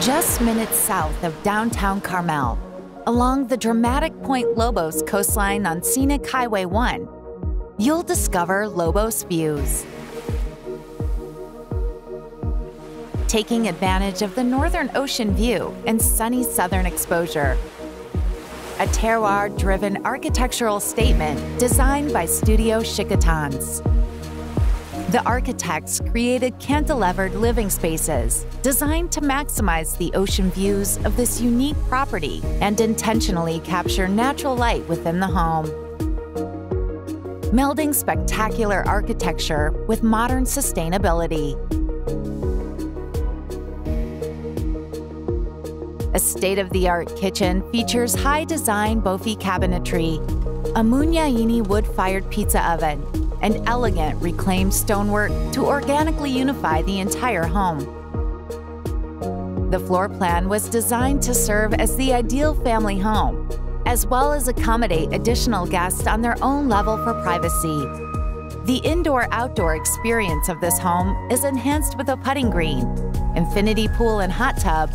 Just minutes south of downtown Carmel, along the dramatic Point Lobos coastline on Scenic Highway 1, you'll discover Lobos Views. Taking advantage of the Northern Ocean view and sunny southern exposure, a terroir-driven architectural statement designed by Studio Schicketanz. The architects created cantilevered living spaces designed to maximize the ocean views of this unique property and intentionally capture natural light within the home. Melding spectacular architecture with modern sustainability. A state-of-the-art kitchen features high-design Boffi cabinetry, a Mugnaini wood-fired pizza oven, and elegant reclaimed stonework to organically unify the entire home. The floor plan was designed to serve as the ideal family home, as well as accommodate additional guests on their own level for privacy. The indoor-outdoor experience of this home is enhanced with a putting green, infinity pool and hot tub,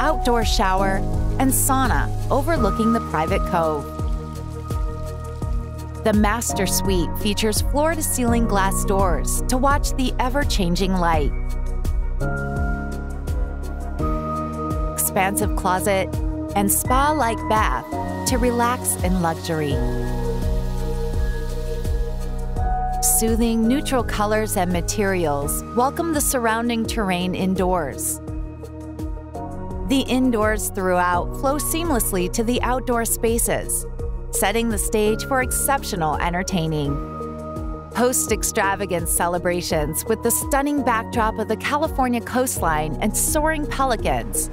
outdoor shower, and sauna overlooking the private cove. The master suite features floor to ceiling glass doors to watch the ever changing light. Expansive closet and spa like bath to relax in luxury. Soothing neutral colors and materials welcome the surrounding terrain indoors. The indoors throughout flow seamlessly to the outdoor spaces, setting the stage for exceptional entertaining. Host extravagant celebrations with the stunning backdrop of the California coastline and soaring pelicans.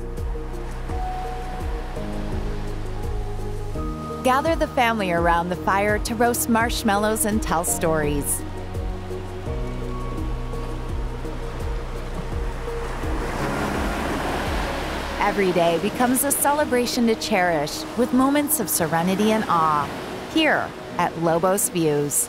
Gather the family around the fire to roast marshmallows and tell stories. Every day becomes a celebration to cherish with moments of serenity and awe here at Lobos Views.